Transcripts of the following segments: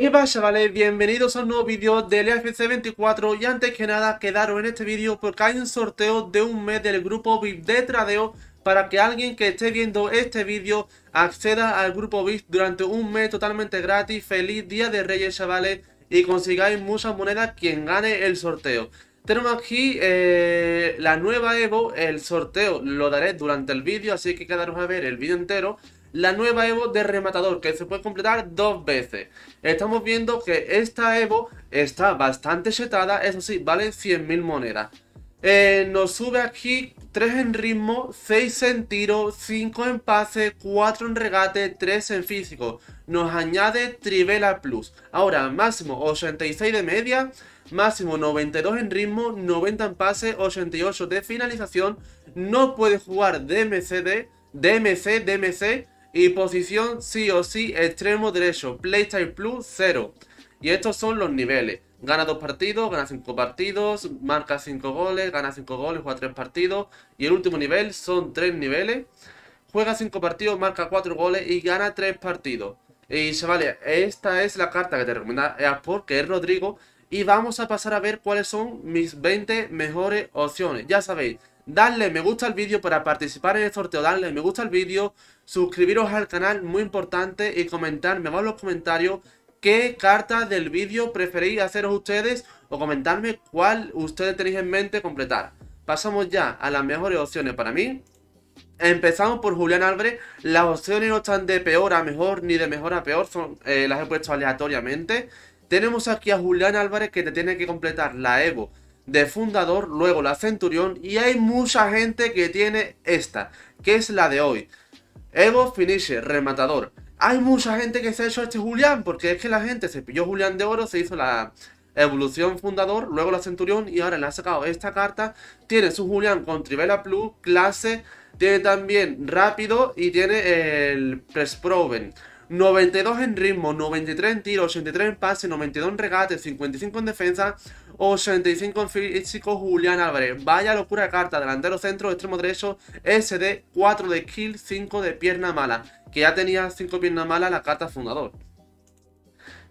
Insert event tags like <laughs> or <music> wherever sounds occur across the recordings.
¿Qué pasa, vale? Bienvenidos a un nuevo vídeo del FC 24 y antes que nada quedaros en este vídeo porque hay un sorteo de un mes del grupo VIP de tradeo para que alguien que esté viendo este vídeo acceda al grupo VIP durante un mes totalmente gratis, feliz día de Reyes chavales y consigáis muchas monedas quien gane el sorteo. Tenemos aquí eh, la nueva Evo, el sorteo lo daré durante el vídeo, así que quedaros a ver el vídeo entero. La nueva Evo de rematador, que se puede completar dos veces. Estamos viendo que esta Evo está bastante setada, eso sí, vale 100.000 monedas. Eh, nos sube aquí 3 en ritmo, 6 en tiro, 5 en pase, 4 en regate, 3 en físico. Nos añade Trivela Plus. Ahora, máximo 86 de media, máximo 92 en ritmo, 90 en pase, 88 de finalización. No puede jugar DMCD, DMC, DMC y posición sí o sí extremo derecho, Playstyle Plus 0. Y estos son los niveles. Gana 2 partidos, gana 5 partidos, marca 5 goles, gana 5 goles, juega 3 partidos. Y el último nivel son 3 niveles. Juega 5 partidos, marca 4 goles y gana 3 partidos. Y chavales, esta es la carta que te recomienda Easport, que es Rodrigo. Y vamos a pasar a ver cuáles son mis 20 mejores opciones. Ya sabéis, darle me gusta al vídeo para participar en el sorteo, darle me gusta al vídeo, suscribiros al canal, muy importante, y comentarme abajo en los comentarios qué carta del vídeo preferís haceros ustedes o comentarme cuál ustedes tenéis en mente completar. Pasamos ya a las mejores opciones para mí. Empezamos por Julián Álvarez. Las opciones no están de peor a mejor ni de mejor a peor, son, eh, las he puesto aleatoriamente. Tenemos aquí a Julián Álvarez que te tiene que completar la Evo de fundador, luego la Centurión y hay mucha gente que tiene esta, que es la de hoy. Evo Finisher, rematador. Hay mucha gente que se ha hecho este Julián, porque es que la gente se pilló Julián de Oro, se hizo la evolución fundador, luego la Centurión y ahora le ha sacado esta carta. Tiene su Julián con Trivela Plus, clase, tiene también rápido y tiene el Presproven. 92 en ritmo, 93 en tiro, 83 en pase, 92 en regate, 55 en defensa, 85 en físico Julián Álvarez. Vaya locura carta, delantero centro, extremo derecho, SD, 4 de kill, 5 de pierna mala. Que ya tenía 5 piernas malas la carta fundador.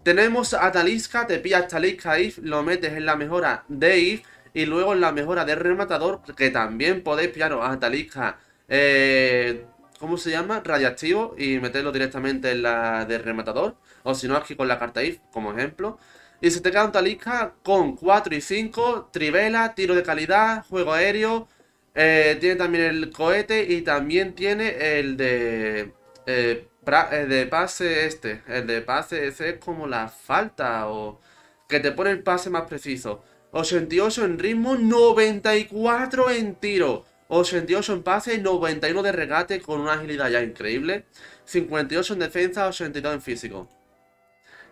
Tenemos a Talisca, te pillas Talisca If, lo metes en la mejora de If y luego en la mejora de rematador, que también podéis pillaros a Talisca eh, ¿cómo se llama? Radiactivo y meterlo directamente en la de rematador. O si no, aquí con la carta IF, como ejemplo. Y se te queda un Talisca con 4 y 5, trivela, tiro de calidad, juego aéreo. Eh, tiene también el cohete y también tiene el de, eh, de pase este. El de pase ese es como la falta o que te pone el pase más preciso. 88 en ritmo, 94 en tiro. 88 en pase, 91 de regate con una agilidad ya increíble. 58 en defensa, 82 en físico.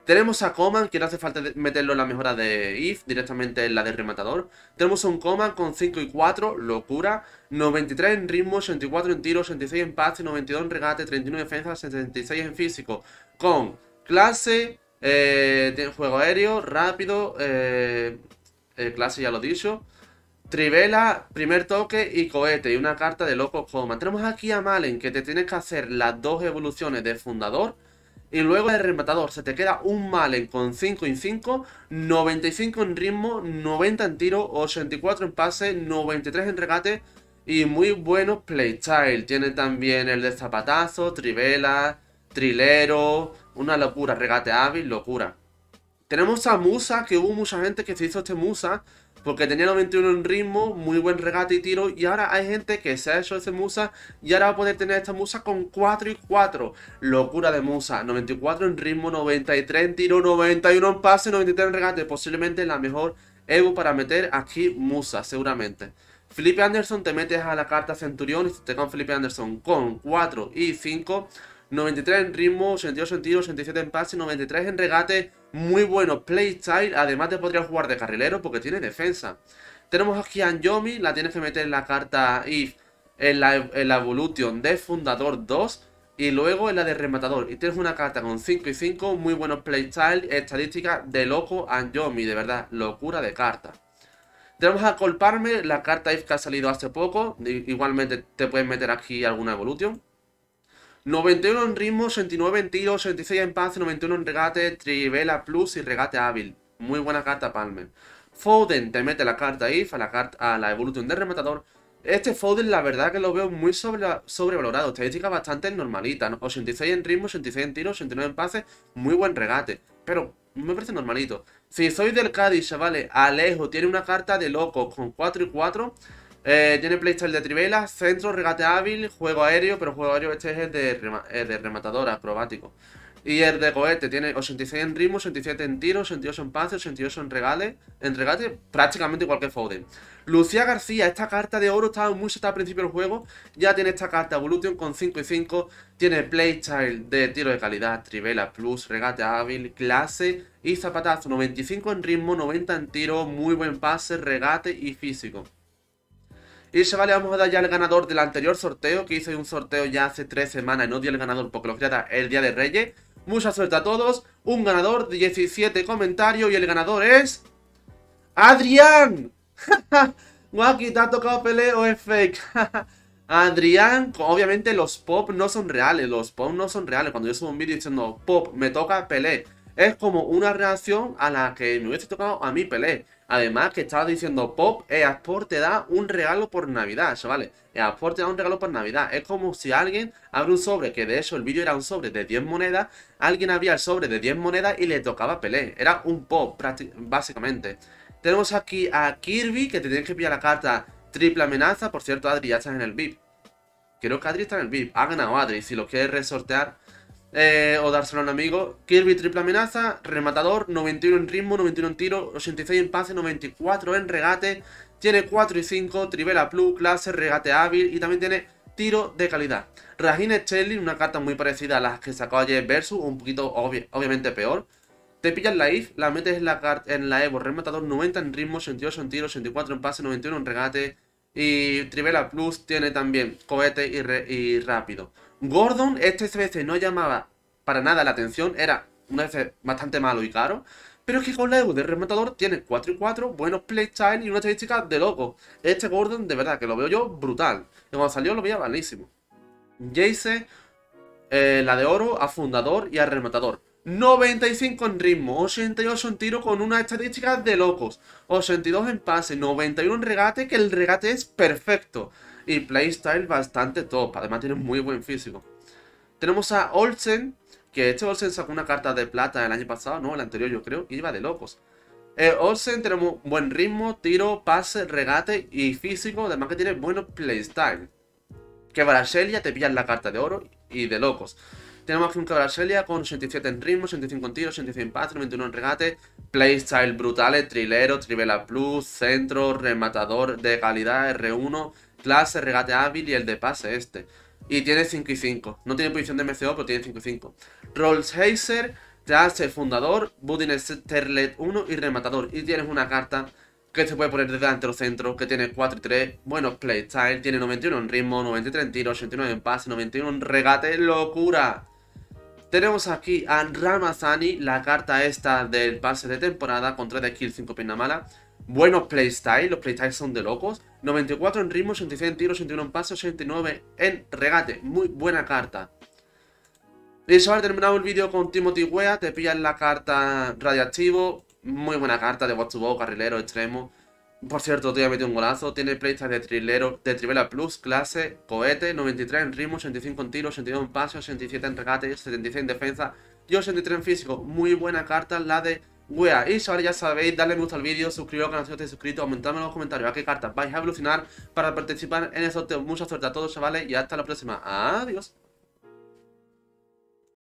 Tenemos a Coman, que no hace falta meterlo en la mejora de IF, directamente en la de rematador. Tenemos a un Coman con 5 y 4, locura. 93 en ritmo, 84 en tiro, 86 en pase, 92 en regate, 31 en defensa, 76 en físico. Con clase, eh, juego aéreo, rápido, eh, eh, clase ya lo he dicho. Trivela, primer toque y cohete y una carta de loco coma. Tenemos aquí a Malen que te tienes que hacer las dos evoluciones de fundador y luego de rematador. Se te queda un Malen con 5 en 5, 95 en ritmo, 90 en tiro, 84 en pase, 93 en regate y muy bueno playstyle. Tiene también el de zapatazo, trivela, trilero, una locura, regate hábil, locura. Tenemos a Musa, que hubo mucha gente que se hizo este Musa porque tenía 91 en ritmo, muy buen regate y tiro. Y ahora hay gente que se ha hecho ese Musa y ahora va a poder tener esta Musa con 4 y 4. Locura de Musa. 94 en ritmo, 93 en tiro, 91 en pase, 93 en regate. Posiblemente la mejor Evo para meter aquí Musa, seguramente. Felipe Anderson te metes a la carta Centurión y te con Felipe Anderson con 4 y 5. 93 en ritmo, 88 en tiro, 87 en pase, 93 en regate. Muy bueno playstyle. Además te podría jugar de carrilero porque tiene defensa. Tenemos aquí a Anjomi, la tienes que meter en la carta IF en la, Evolution de Fundador 2 y luego en la de Rematador. Y tienes una carta con 5 y 5, muy buenos playstyle, estadística de loco Anjomi, de verdad, locura de carta. Tenemos a Colparme, la carta IF que ha salido hace poco, igualmente te puedes meter aquí alguna Evolution. 91 en ritmo, 89 en tiro, 86 en pase, 91 en regate, Trivela Plus y regate hábil. Muy buena carta Palmer. Foden te mete la carta IF a la, carta, a la evolución de rematador. Este Foden la verdad que lo veo muy sobre, sobrevalorado. Estadística bastante normalita. 86 en ritmo, 86 en tiro, 89 en pase. Muy buen regate. Pero me parece normalito. Si soy del Cádiz, chavales, Alejo tiene una carta de loco con 4 y 4. Eh, tiene playstyle de trivela, centro, regate hábil, juego aéreo, pero juego aéreo este es el de, eh, de rematador, acrobático. Y el de cohete tiene 86 en ritmo, 87 en tiro, 88 en pase, 88 en regale, en regate, prácticamente igual que Foden. Lucía García, esta carta de oro estaba muy setada al principio del juego, ya tiene esta carta Evolution con 5 y 5, tiene playstyle de tiro de calidad, trivela, plus, regate hábil, clase y zapatazo, 95 en ritmo, 90 en tiro, muy buen pase, regate y físico. Y chavales, vamos a dar ya el ganador del anterior sorteo, que hice un sorteo ya hace tres semanas y no di el ganador porque lo quería el día de Reyes. Mucha suerte a todos. Un ganador, 17 comentarios y el ganador es... ¡Adrián! <laughs> Guaki, ¿te ha tocado pelea o es fake? <laughs> Adrián, obviamente los pop no son reales, los pop no son reales. Cuando yo subo un vídeo diciendo pop, me toca pelea, es como una reacción a la que me hubiese tocado a mí pelea. Además, que estaba diciendo Pop, EASPORT te da un regalo por Navidad, chavales. EASPORT te da un regalo por Navidad. Es como si alguien abre un sobre, que de hecho el vídeo era un sobre de 10 monedas. Alguien abría el sobre de 10 monedas y le tocaba Pelé. Era un Pop, básicamente. Tenemos aquí a Kirby, que te tienes que pillar la carta Triple Amenaza. Por cierto, Adri ya está en el VIP. Creo que Adri está en el VIP. Ha ganado Adri. Si lo quieres resortear, eh, o dárselo a un amigo. Kirby triple amenaza, rematador, 91 en ritmo, 91 en tiro, 86 en pase, 94 en regate. Tiene 4 y 5, Trivela Plus, clase, regate hábil y también tiene tiro de calidad. Rajin Sterling, una carta muy parecida a las que sacó ayer Versus, un poquito obviamente peor. Te pillas la IF, la metes en la, en la Evo, rematador 90 en ritmo, 88 en tiro, 84 en pase, 91 en regate. Y Trivela Plus tiene también cohete y rápido. Gordon, este SBC no llamaba para nada la atención, era un SBC bastante malo y caro. Pero es que con la EU de rematador tiene 4 y 4, buenos playstyle y una estadística de loco. Este Gordon, de verdad, que lo veo yo brutal. Y cuando salió lo veía malísimo. Jace, eh, la de oro, a fundador y a rematador. 95 en ritmo, 88 en tiro con una estadística de locos. 82 en pase, 91 en regate, que el regate es perfecto y playstyle bastante top. Además tiene muy buen físico. Tenemos a Olsen, que este Olsen sacó una carta de plata el año pasado, no, el anterior yo creo, y iba de locos. Eh, Olsen tenemos buen ritmo, tiro, pase, regate y físico, además que tiene bueno playstyle. Que Brashelia te pillan la carta de oro y de locos. Tenemos aquí un Cabrashelia con 87 en ritmo, 85 en tiro, 86 en pase, 91 en regate, playstyle brutales, trilero, trivela plus, centro, rematador de calidad, R1, clase, regate hábil y el de pase este. Y tiene 5 y 5. No tiene posición de MCO, pero tiene 5 y 5. Rolls Heiser, te hace fundador, Budin Sterlet 1 y rematador. Y tienes una carta que se puede poner de delantero centro, que tiene 4 y 3, bueno, playstyle, tiene 91 en ritmo, 93 en tiro, 89 en pase, 91 en regate, locura. Tenemos aquí a Ramazani, la carta esta del pase de temporada, con 3 de kill, 5 pena mala. Buenos playstyle, los playstyles son de locos. 94 en ritmo, 86 en tiro, 81 en pase, 89 en regate. Muy buena carta. Y eso ahora terminado el vídeo con Timothy Wea, te pillas la carta radiactivo. Muy buena carta de Watch carrilero, extremo. Por cierto, te voy a un golazo. Tiene playstyle de trilero, de Trivela Plus, clase, cohete, 93 en ritmo, 85 en tiro, 82 en pase, 87 en regate, 76 en defensa y 83 en físico. Muy buena carta la de Wea, y ahora ya sabéis, darle me al vídeo, suscribiros al canal si no estáis suscritos, aumentadme en los comentarios a qué cartas vais a evolucionar para participar en el sorteo. Mucha suerte a todos chavales y hasta la próxima. Adiós.